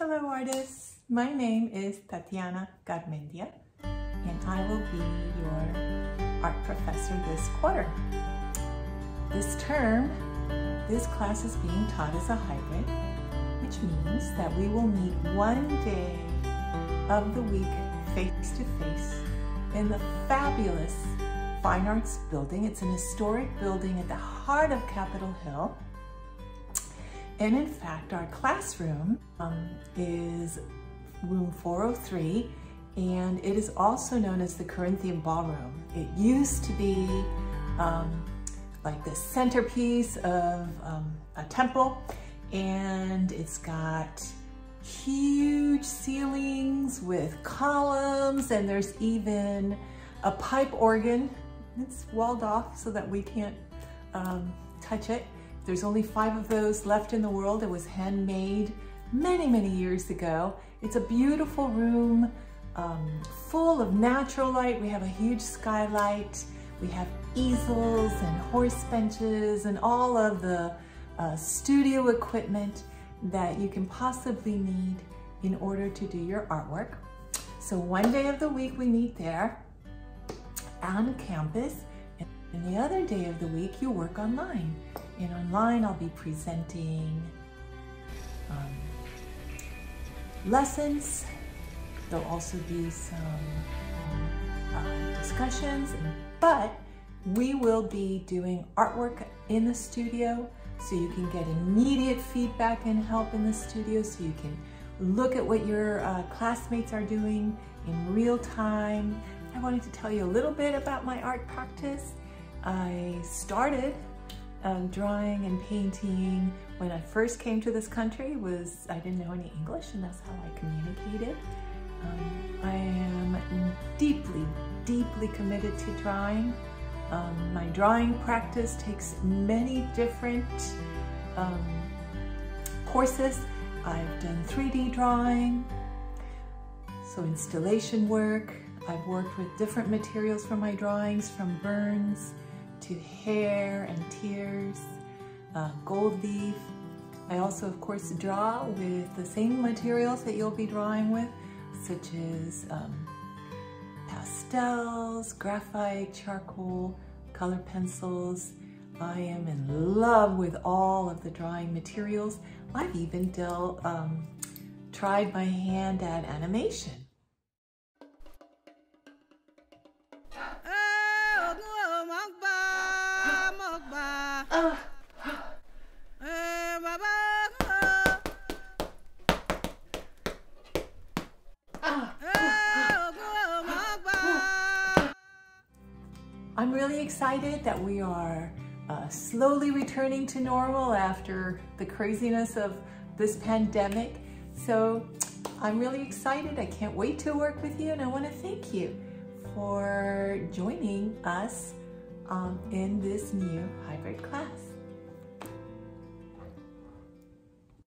Hello artists, my name is Tatiana Garmendia and I will be your art professor this quarter. This term, this class is being taught as a hybrid, which means that we will meet one day of the week face to face in the fabulous Fine Arts Building. It's an historic building at the heart of Capitol Hill. And in fact, our classroom um, is room 403 and it is also known as the Corinthian Ballroom. It used to be um, like the centerpiece of um, a temple and it's got huge ceilings with columns and there's even a pipe organ. It's walled off so that we can't um, touch it. There's only five of those left in the world. It was handmade many, many years ago. It's a beautiful room um, full of natural light. We have a huge skylight. We have easels and horse benches and all of the uh, studio equipment that you can possibly need in order to do your artwork. So one day of the week we meet there on campus and the other day of the week you work online. And online I'll be presenting um, lessons. There'll also be some um, uh, discussions, but we will be doing artwork in the studio so you can get immediate feedback and help in the studio so you can look at what your uh, classmates are doing in real time. I wanted to tell you a little bit about my art practice. I started um, drawing and painting when I first came to this country was I didn't know any English and that's how I communicated. Um, I am deeply, deeply committed to drawing. Um, my drawing practice takes many different um, courses. I've done 3D drawing, so installation work. I've worked with different materials for my drawings from burns hair and tears, uh, gold leaf. I also, of course, draw with the same materials that you'll be drawing with, such as um, pastels, graphite, charcoal, color pencils. I am in love with all of the drawing materials. I've even dealt, um, tried my hand at animation. I'm really excited that we are uh, slowly returning to normal after the craziness of this pandemic. So I'm really excited. I can't wait to work with you and I want to thank you for joining us um, in this new hybrid class.